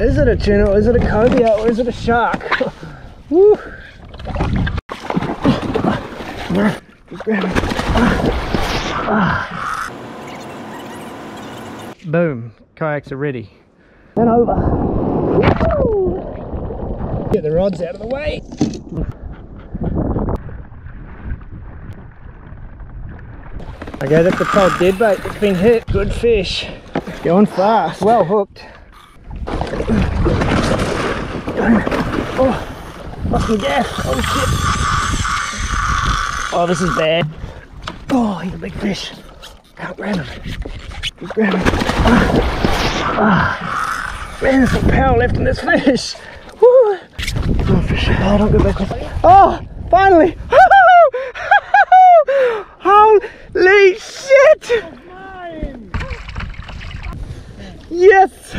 Is it a tuna is it a cobia or is it a shark? Woo. Just grab it. Boom, kayaks are ready. And over. Woo. Get the rods out of the way. Okay, that's the cold dead bait It's been hit. Good fish. Going fast. Well hooked. Oh, lost my gaff. Oh shit. Oh, this is bad. Oh, he's a big fish. Can't grab him. Just grab him. Ah. Ah. Man, there's some power left in this fish. Woo. Come on, fish. Oh, don't go backwards. Oh, finally. Holy shit! Yes!